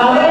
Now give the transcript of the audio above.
А в